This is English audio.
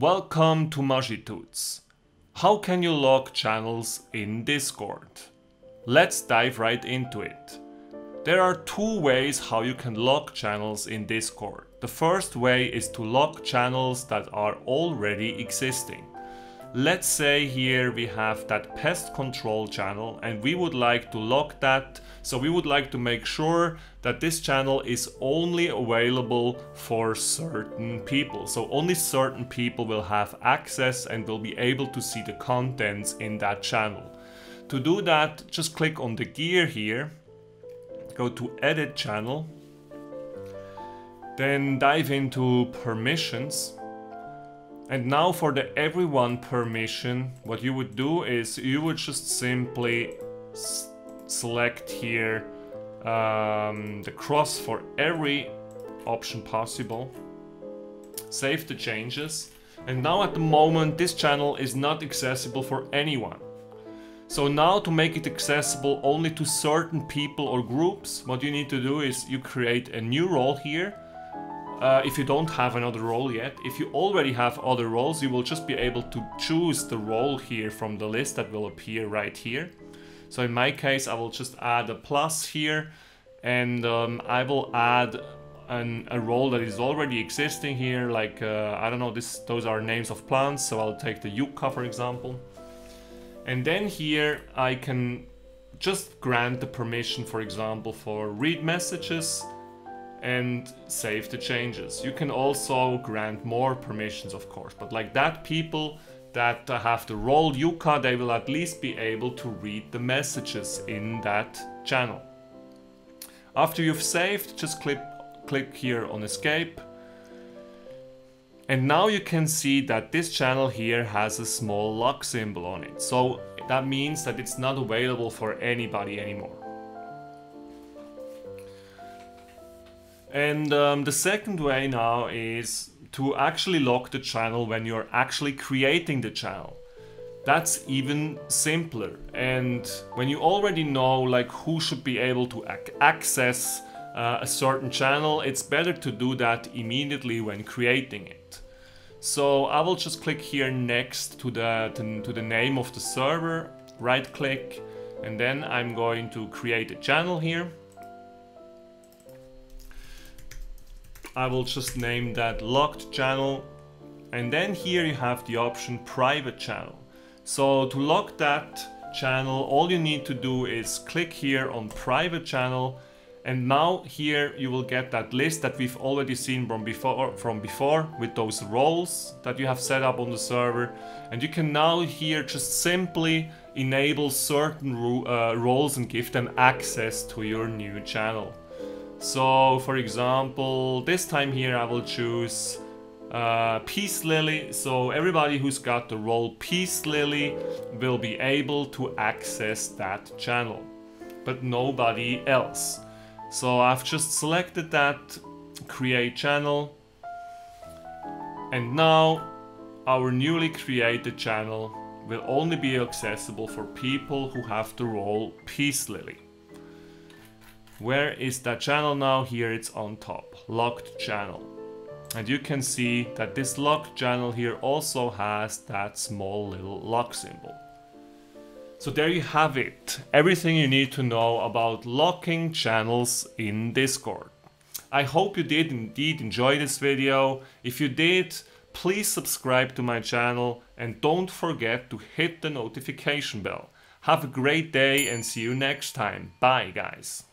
Welcome to MaschiTuts. How can you lock channels in Discord? Let's dive right into it. There are two ways how you can lock channels in Discord. The first way is to lock channels that are already existing. Let's say here we have that pest control channel and we would like to lock that. So we would like to make sure that this channel is only available for certain people. So only certain people will have access and will be able to see the contents in that channel. To do that, just click on the gear here, go to edit channel, then dive into permissions and now for the everyone permission, what you would do is you would just simply select here um, the cross for every option possible. Save the changes. And now at the moment this channel is not accessible for anyone. So now to make it accessible only to certain people or groups, what you need to do is you create a new role here uh, if you don't have another role yet. If you already have other roles, you will just be able to choose the role here from the list that will appear right here. So in my case, I will just add a plus here and um, I will add an, a role that is already existing here. Like, uh, I don't know, this, those are names of plants. So I'll take the yucca, for example. And then here I can just grant the permission, for example, for read messages, and save the changes. You can also grant more permissions, of course, but like that, people that have the role Yucca, they will at least be able to read the messages in that channel. After you've saved, just click, click here on escape. And now you can see that this channel here has a small lock symbol on it. So that means that it's not available for anybody anymore. And um, the second way now is to actually lock the channel when you're actually creating the channel. That's even simpler. And when you already know like who should be able to ac access uh, a certain channel, it's better to do that immediately when creating it. So I will just click here next to the, to, to the name of the server, right click, and then I'm going to create a channel here. I will just name that locked channel and then here you have the option private channel. So to lock that channel all you need to do is click here on private channel and now here you will get that list that we've already seen from before, from before with those roles that you have set up on the server. And you can now here just simply enable certain uh, roles and give them access to your new channel. So for example, this time here I will choose uh, Peace Lily. So everybody who's got the role Peace Lily will be able to access that channel, but nobody else. So I've just selected that, create channel, and now our newly created channel will only be accessible for people who have the role Peace Lily. Where is that channel now? Here it's on top, locked channel. And you can see that this locked channel here also has that small little lock symbol. So there you have it, everything you need to know about locking channels in Discord. I hope you did indeed enjoy this video. If you did, please subscribe to my channel and don't forget to hit the notification bell. Have a great day and see you next time. Bye guys.